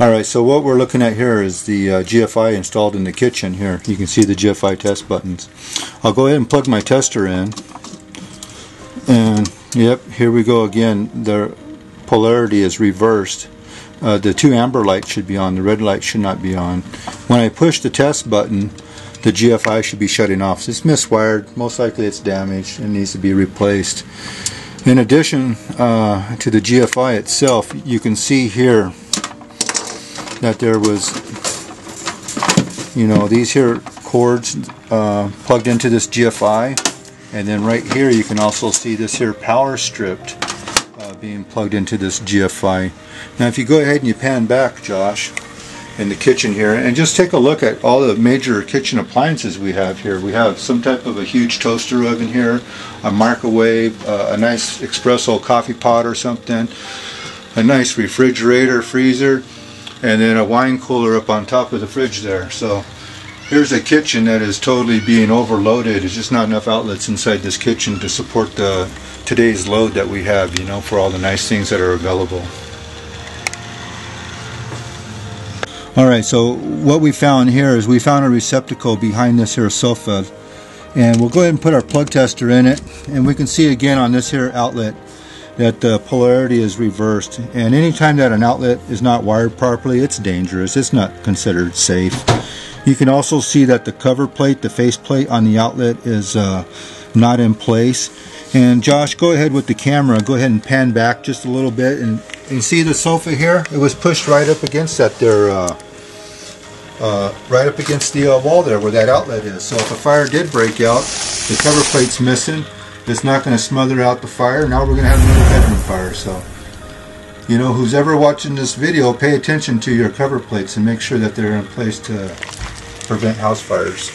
Alright, so what we're looking at here is the uh, GFI installed in the kitchen here. You can see the GFI test buttons. I'll go ahead and plug my tester in. And, yep, here we go again. The polarity is reversed. Uh, the two amber lights should be on, the red light should not be on. When I push the test button, the GFI should be shutting off. So it's miswired, most likely it's damaged and needs to be replaced. In addition uh, to the GFI itself, you can see here that there was, you know, these here cords uh, plugged into this GFI. And then right here you can also see this here power stripped uh, being plugged into this GFI. Now if you go ahead and you pan back, Josh, in the kitchen here and just take a look at all the major kitchen appliances we have here. We have some type of a huge toaster oven here, a microwave, uh, a nice espresso coffee pot or something, a nice refrigerator, freezer, and then a wine cooler up on top of the fridge there. So here's a kitchen that is totally being overloaded. There's just not enough outlets inside this kitchen to support the today's load that we have, you know, for all the nice things that are available. Alright, so what we found here is we found a receptacle behind this here sofa and we'll go ahead and put our plug tester in it and we can see again on this here outlet that the polarity is reversed and anytime that an outlet is not wired properly it's dangerous. It's not considered safe. You can also see that the cover plate the face plate on the outlet is uh, not in place. And Josh go ahead with the camera. Go ahead and pan back just a little bit and you see the sofa here? It was pushed right up against that there uh, uh, right up against the uh, wall there where that outlet is. So if a fire did break out, the cover plate's missing, it's not going to smother out the fire. Now we're going to have another bedroom fire. So, you know, who's ever watching this video, pay attention to your cover plates and make sure that they're in place to prevent house fires.